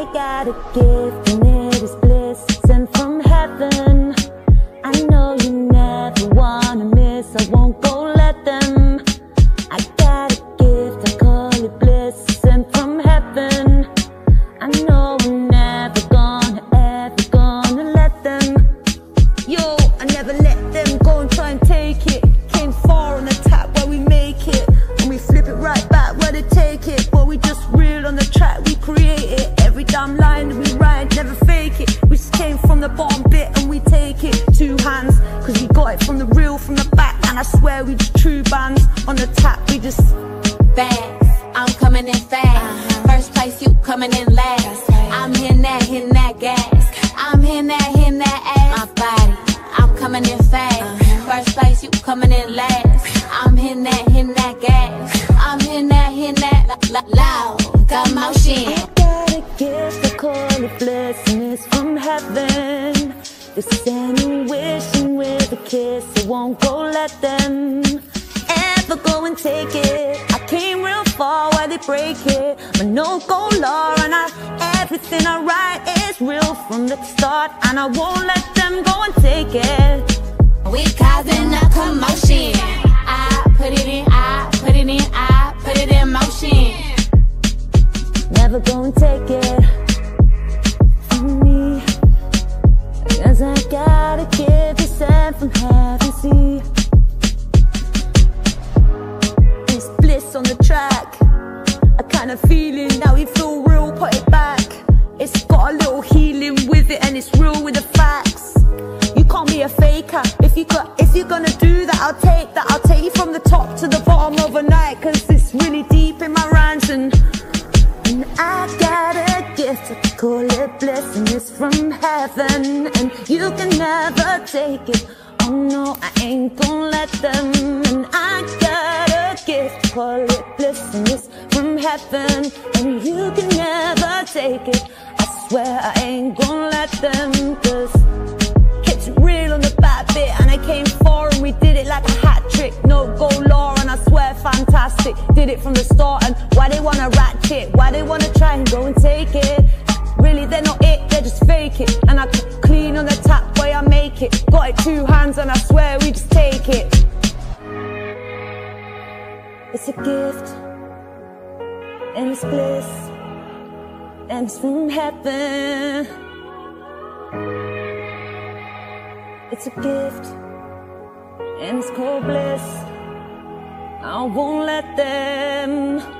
I got a from the bottom bit and we take it. Two hands, cause we got it from the real, from the back. And I swear we just true bands. On the tap, we just fast. I'm coming in fast. Uh-huh. First place, you coming in last. I'm hitting that, hitting that gas. I'm hitting that, hitting that ass. My body, I'm coming in fast. Uh-huh. First place, you coming in last. I'm hitting that, hitting that gas. I'm hitting that, hitting that loud. Got a won't go let them ever go and take it. I came real far where they break it. But no go law, and I, everything I write is real from the start, and I won't let them go and take it. We causing a commotion. I put it in, I put it in, I put it in motion. Never go and take it sent from heaven, see. It's bliss on the track. A kind of feeling, now we feel real, put it back. It's got a little healing with it, and it's real with the facts. You can't be a faker. If you if you're gonna do that, I'll take that. I'll take you from the top take it. Oh no, I ain't gonna let them. And I got a gift, call it blessing, it's from heaven. And you can never take it. I swear I ain't gonna let them, cause it's real on the bad bit. And I came far and we did it like a hat trick. No goal law, and I swear fantastic. Did it from the start, and why they wanna ratchet? Why they wanna try and go and take it? Make it. Got it two hands, and I swear we just take it. It's a gift, and it's bliss, and it's from heaven. It's a gift, and it's called bliss. I won't let them.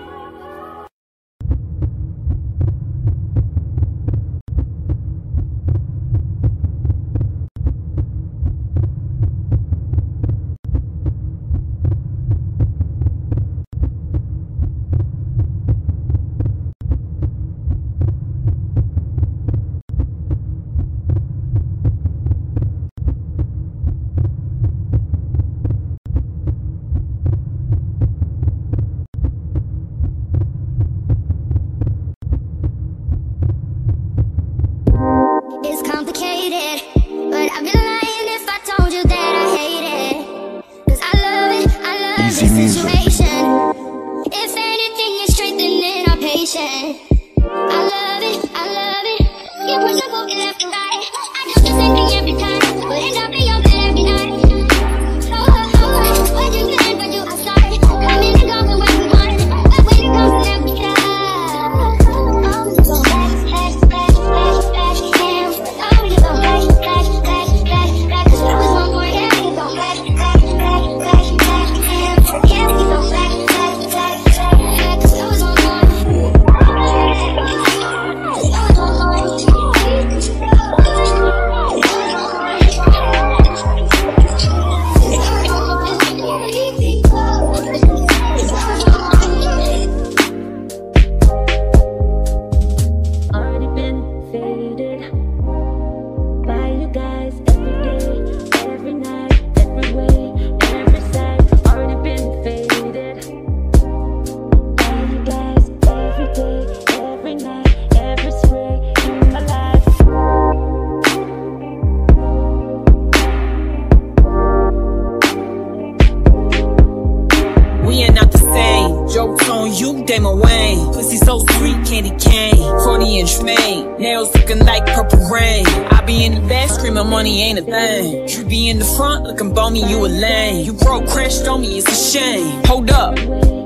game. Jokes on you, Damon Wayne. Pussy so sweet, candy cane. Forty and Tremaine. Nails looking like purple rain. I be in the back screaming money ain't a thing. You be in the front looking bony, you a lame. You broke, crashed on me, it's a shame. Hold up.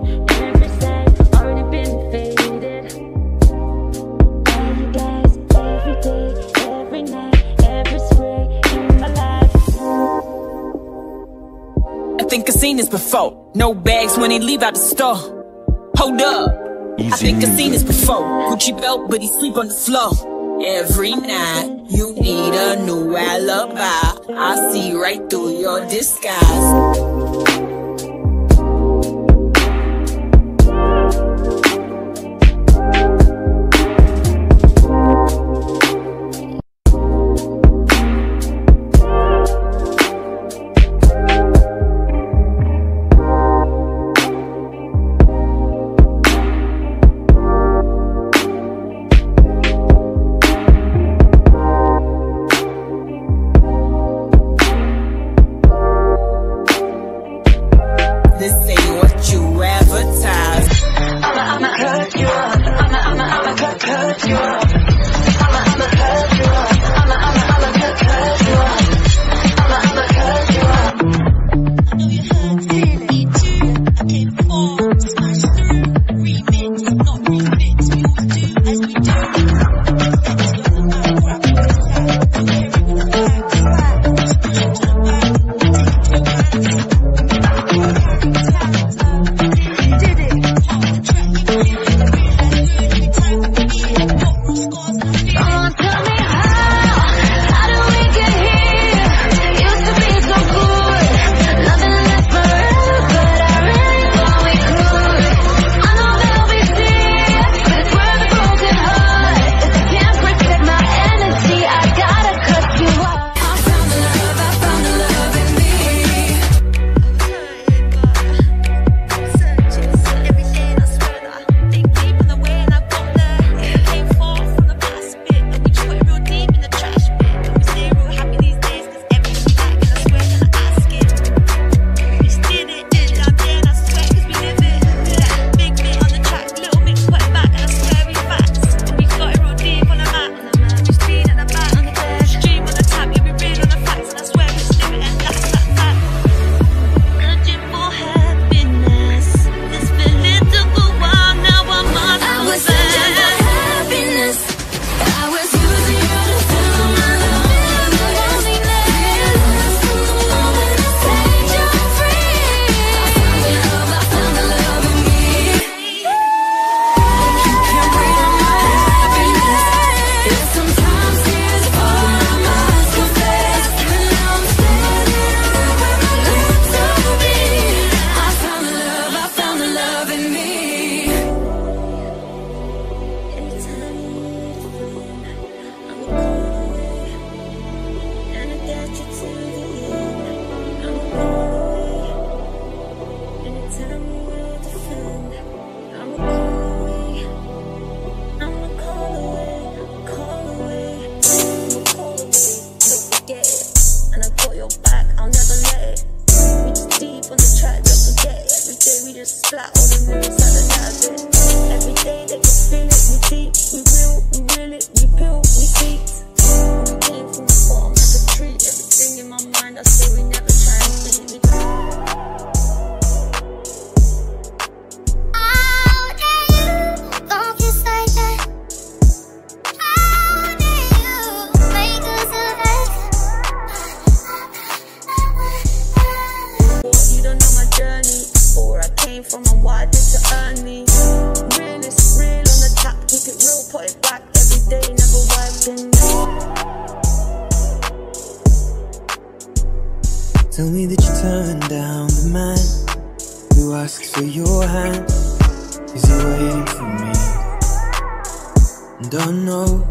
seen this before. No bags when they leave out the store. Hold up. Easy. I think I've seen this before. Gucci belt, but he sleep on the floor. Every night, you need a new alibi. I see right through your disguise. just splat on the. Tell me that you turned down the man who asked for your hand. Is he waiting for me? Don't know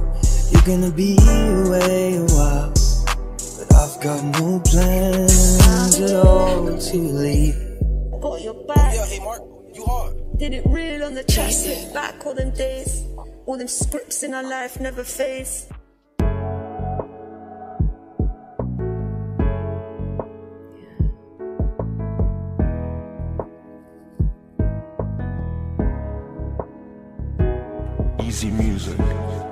you're gonna be away a while, but I've got no plans at all to leave. I got your back. Yeah, hey Mark, you hard. Did it real on the chest, back all them days. All them scripts in our life never face. easy music.